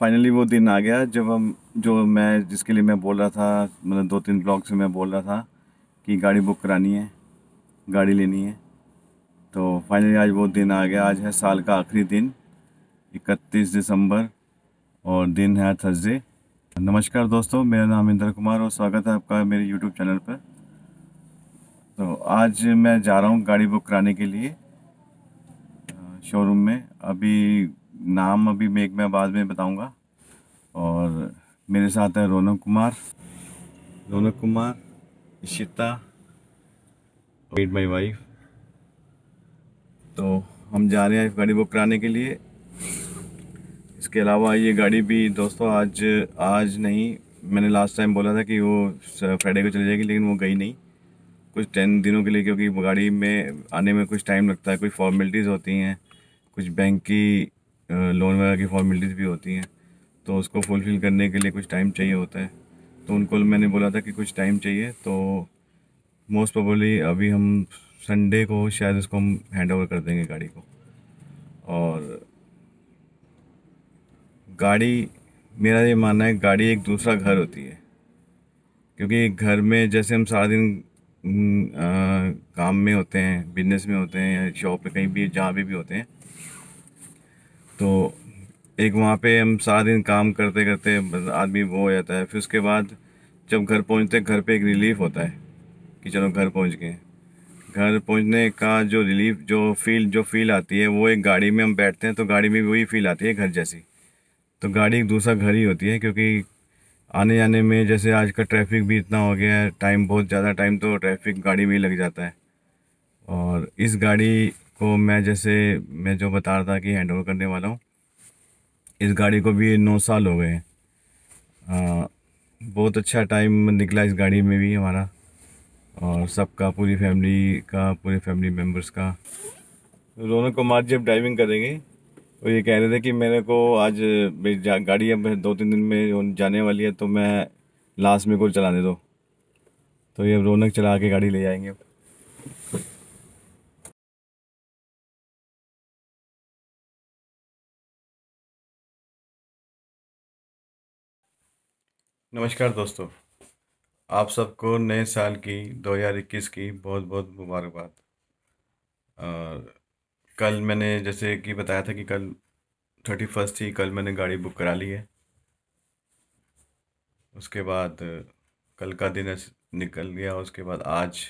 Finally वो दिन आ गया जब हम, जो मैं, जिसके लिए मैं बोल रहा था मतलब दो तीन ब्लॉग से मैं बोल रहा था कि गाड़ी बुक करानी है, गाड़ी लेनी है। तो फाइनली आज वो दिन आ गया, आज है साल का आखिरी दिन, इकतीस दिसंबर, और दिन है थर्सडे नमस्कार दोस्तों, मेरा नाम इंद्र कुमार और स्वागत है आपका मेरे यूट्यूब चैनल पर। तो आज मैं जा रहा हूँ गाड़ी बुक कराने के लिए शोरूम में। अभी नाम अभी मैं एक मैं बाद में बताऊँगा। और मेरे साथ है Raunak Kumar. Raunak Kumar, Ishita meet my wife तो हम जा रहे हैं गाड़ी बुक कराने के लिए। इसके अलावा ये गाड़ी भी दोस्तों आज आज नहीं, मैंने लास्ट टाइम बोला था कि वो फ्राइडे को चली जाएगी, लेकिन वो गई नहीं। कुछ टेन दिनों के लिए, क्योंकि गाड़ी में आने में कुछ टाइम लगता है कुछ फॉर्मेलिटीज़ होती हैं, कुछ बैंक की लोन वगैरह की फॉर्मेलिटीज़ भी होती हैं तो उसको फुलफ़िल करने के लिए कुछ टाइम चाहिए होता है। तो उनको मैंने बोला था कि कुछ टाइम चाहिए तो मोस्ट प्रोबली अभी हम संडे को शायद उसको हम हैंड ओवर कर देंगे गाड़ी को। और गाड़ी, मेरा ये मानना है गाड़ी एक दूसरा घर होती है, क्योंकि घर में जैसे हम सारा दिन काम में होते हैं बिज़नेस में होते हैं, या शॉप पे कहीं भी, जहाँ भी भी होते हैं तो एक वहाँ पे हम सारा दिन काम करते करते आदमी वो हो जाता है। फिर उसके बाद जब घर पहुँचते घर पे एक रिलीफ होता है कि चलो घर पहुँच गए। घर पहुँचने का जो रिलीफ जो फील जो फील आती है, वो एक गाड़ी में हम बैठते हैं तो गाड़ी में वही फील आती है घर जैसी। तो गाड़ी एक दूसरा घर ही होती है क्योंकि आने जाने में जैसे आज का ट्रैफ़िक भी इतना हो गया है टाइम बहुत ज़्यादा टाइम तो ट्रैफ़िक गाड़ी में ही लग जाता है। और इस गाड़ी को मैं जैसे, मैं जो बता रहा था कि हैंड ओवर करने वाला हूँ, इस गाड़ी को भी नौ साल हो गए बहुत अच्छा टाइम निकला इस गाड़ी में भी हमारा, और सबका, पूरी फैमिली का, पूरे फैमिली मेंबर्स का। रोनक कुमार जब ड्राइविंग करेंगे तो ये कह रहे थे कि मेरे को आज गाड़ी अब दो तीन दिन में जाने वाली है तो मैं लास्ट में को चलाने दो। तो ये अब रौनक चला के गाड़ी ले जाएँगे नमस्कार दोस्तों, आप सबको नए साल की 2021 की बहुत बहुत मुबारकबाद। और कल मैंने जैसे कि बताया था कि कल थर्टी फ़र्स्ट थी कल मैंने गाड़ी बुक करा ली है। उसके बाद कल का दिन निकल गया, उसके बाद आज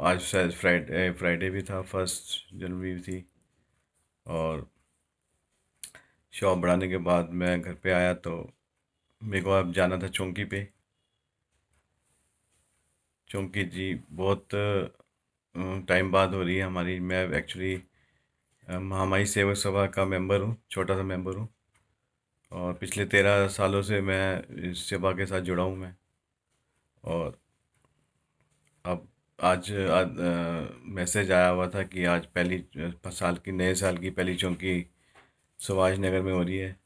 आज शायद फ्राइडे फ्राइडे भी था, फ़र्स्ट जनवरी थी। और शॉप बढ़ाने के बाद मैं घर पे आया तो मेरे को अब जाना था चौंकी पे। चौंकी जी बहुत टाइम बाद हो रही है हमारी। मैं एक्चुअली महामाई सेवक सभा का मेंबर हूँ छोटा सा मेंबर हूँ। और पिछले तेरह सालों से मैं इस सेवा के साथ जुड़ा हूँ मैं। और अब आज, आज मैसेज आया हुआ था कि आज पहली साल की नए साल की पहली चौंकी सुभाष नगर में हो रही है।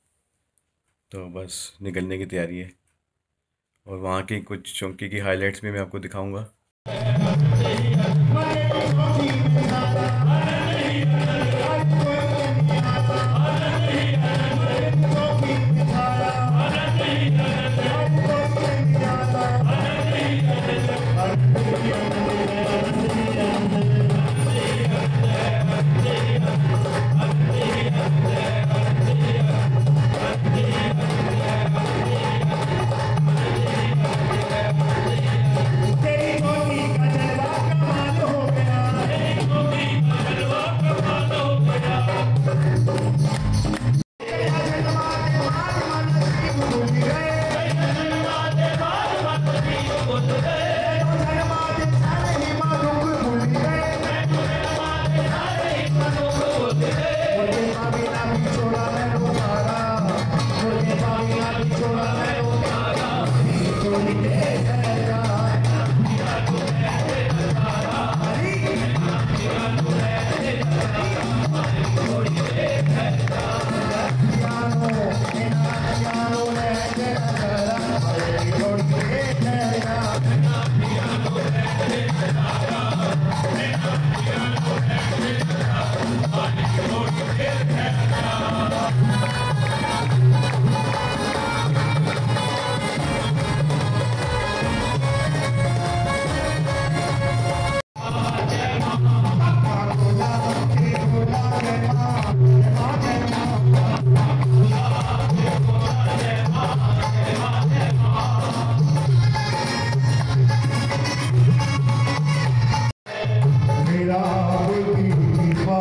तो बस निकलने की तैयारी है। और वहाँ के कुछ चौंकी की हाइलाइट्स भी मैं आपको दिखाऊँगा।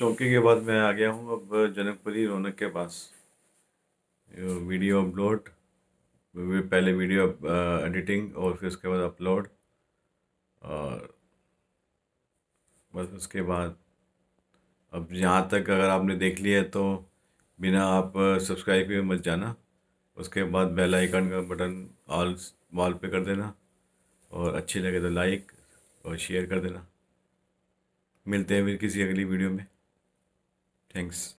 चौकी के बाद मैं आ गया हूँ अब जनकपुरी रौनक के पास। वीडियो अपलोड पहले वीडियो एडिटिंग और फिर उसके बाद अपलोड और बस उसके बाद। अब यहाँ तक अगर आपने देख लिया तो बिना आप सब्सक्राइब किए मत जाना। उसके बाद बेल आइकन का बटन ऑल, वॉल पे कर देना और अच्छी लगे तो लाइक और शेयर कर देना। मिलते हैं फिर किसी अगली वीडियो में। Thanks.